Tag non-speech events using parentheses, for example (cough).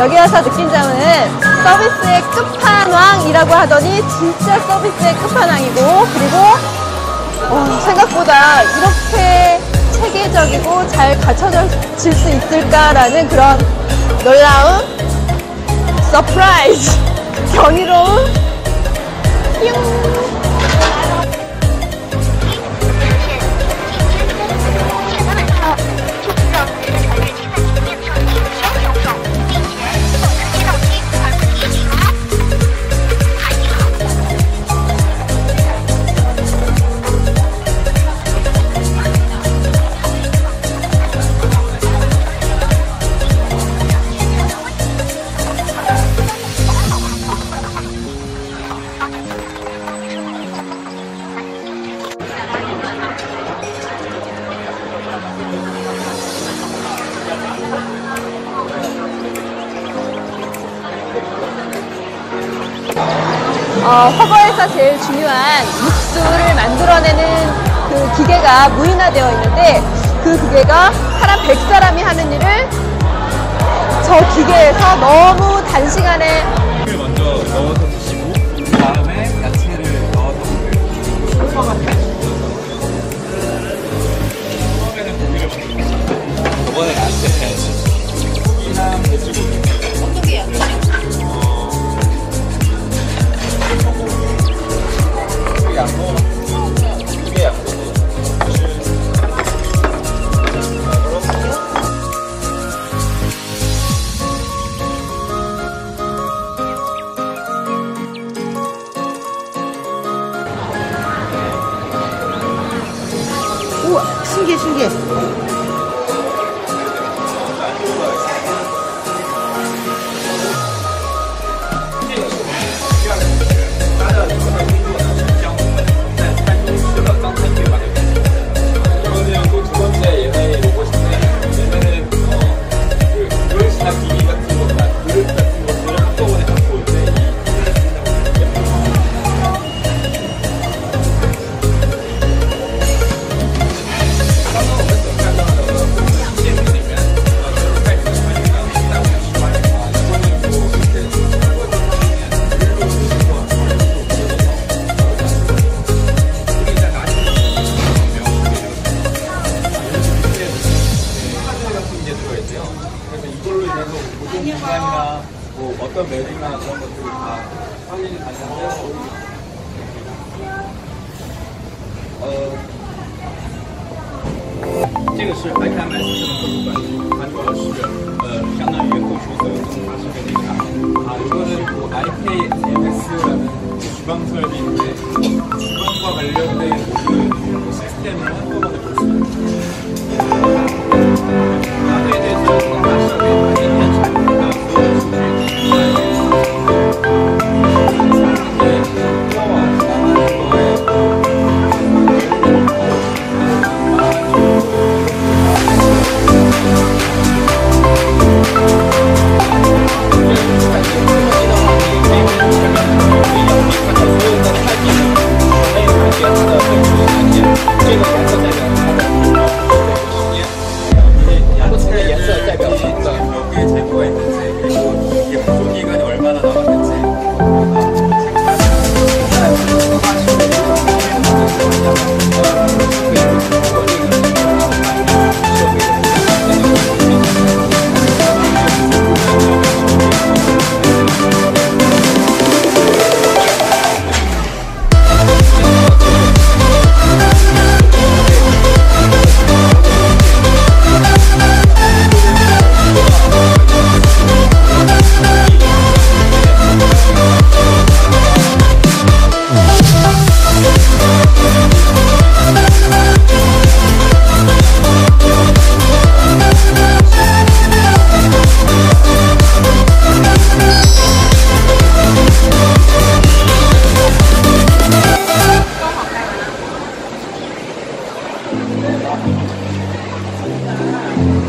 여기 와서 느낀 점은 서비스의 끝판왕이라고 하더니 진짜 서비스의 끝판왕이고 그리고 어, 생각보다 이렇게 체계적이고 잘 갖춰질 수 있을까라는 그런 놀라움, surprise, (laughs) 경이로움, 어, 허버에서 제일 중요한 육수를 만들어내는 그 기계가 무인화되어 있는데 그 기계가 사람 100사람이 하는 일을 저 기계에서 너무 단시간에 을 먼저 넣어서 드시고 그 다음에 야채를 넣어서. 순서가 처음에는 고기를 먼저. 저번에 나한테 고기랑 돼지고기 이걸로 인해서 보존 기간이나 뭐 어떤 메리나 그런 것들이 다 확인이 가능한데 어, 这个是 IKMS 这种主管机，它主要是呃相当于后厨所有这种法式的那个啊， 이거는 뭐 IKMS라는 주방 설비인데 Música